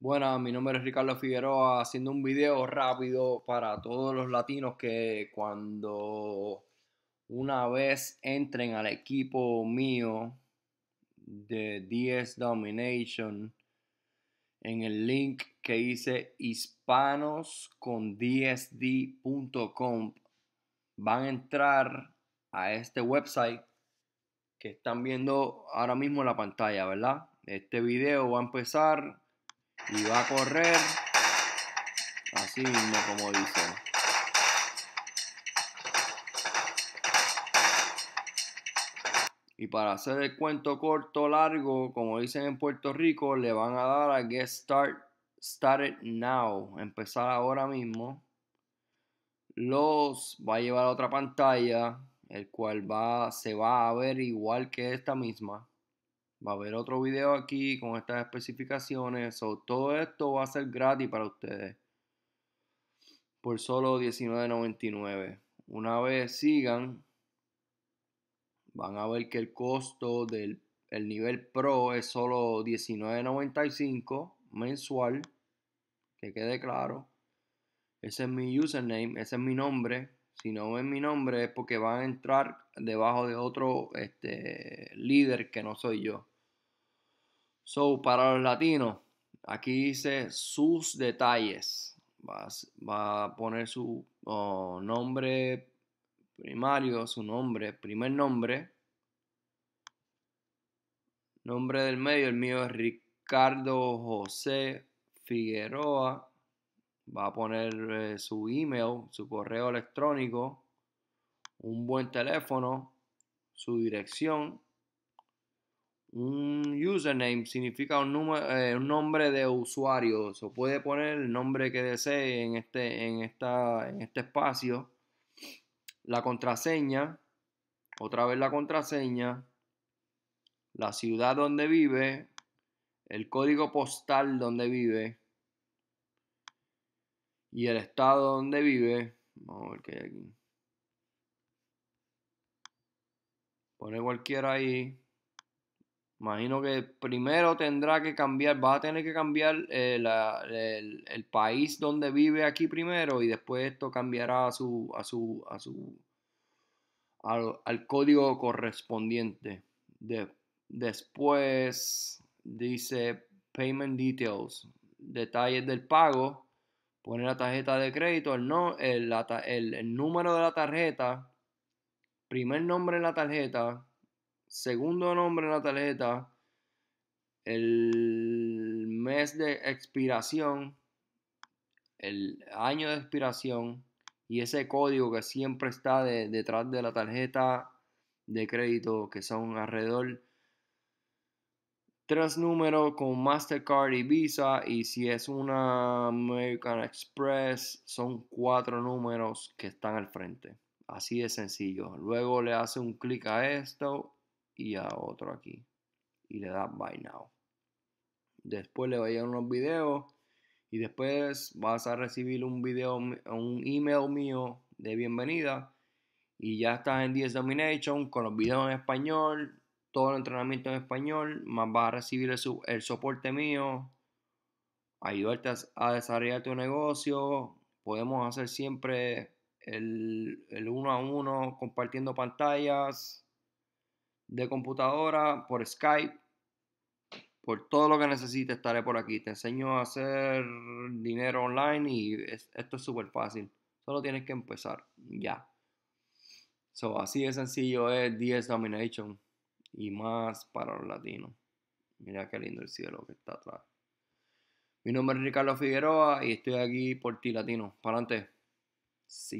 Buenas, mi nombre es Ricardo Figueroa haciendo un video rápido para todos los latinos que cuando una vez entren al equipo mío de DS Domination en el link que hice hispanoscondsd.com van a entrar a este website que están viendo ahora mismo en la pantalla, ¿verdad? Este video va a empezar y va a correr así mismo como dice. Y para hacer el cuento corto largo, como dicen en Puerto Rico, le van a dar a Get Start Started Now, empezar ahora mismo. Los va a llevar a otra pantalla, el cual va, se va a ver igual que esta misma. Va a haber otro video aquí con estas especificaciones. todo esto va a ser gratis para ustedes. Por solo $19.99. Una vez sigan, van a ver que el costo del nivel Pro es solo $19.95 mensual. Que quede claro. Ese es mi username, ese es mi nombre. Si no ven mi nombre es porque van a entrar debajo de otro este, líder que no soy yo. So, para los latinos, aquí dice sus detalles. Va, a poner su oh, nombre primario, su nombre, primer nombre. Nombre del medio, el mío es Ricardo José Figueroa va a poner eh, su email, su correo electrónico, un buen teléfono, su dirección. Un username significa un, número, eh, un nombre de usuario. Se puede poner el nombre que desee en este, en, esta, en este espacio. La contraseña, otra vez la contraseña, la ciudad donde vive, el código postal donde vive, y el estado donde vive. Vamos a ver qué hay aquí. Pone cualquiera ahí. Imagino que primero tendrá que cambiar, va a tener que cambiar eh, el, país donde vive aquí primero y después esto cambiará a su, a su, a su, al, código correspondiente. De, después dice payment details, detalles del pago Pone la tarjeta de crédito, el, no, el, el, número de la tarjeta, primer nombre en la tarjeta, segundo nombre en la tarjeta, el mes de expiración, el año de expiración y ese código que siempre está detrás de la tarjeta de crédito, que son alrededor tres números con Mastercard y Visa y si es una American Express son cuatro números que están al frente. Así de sencillo. Luego le hace un clic a esto y a otro aquí y le da Buy Now. Después le va a llegar unos videos y después vas a recibir un video, un email mío de bienvenida y ya estás en 10 Domination con los videos en español, todo el entrenamiento en español, más vas a recibir el, soporte mío, ayudarte a, desarrollar tu negocio. Podemos hacer siempre el, el uno a uno compartiendo pantallas de computadora por Skype. Por todo lo que necesites estaré por aquí. Te enseño a hacer dinero online y esto es súper fácil. Solo tienes que empezar ya. So, así de sencillo es 10 Domination y más para los latinos. Mira qué lindo el cielo que está atrás. Mi nombre es Ricardo Figueroa y estoy aquí por ti, latino. Para adelante. Sí.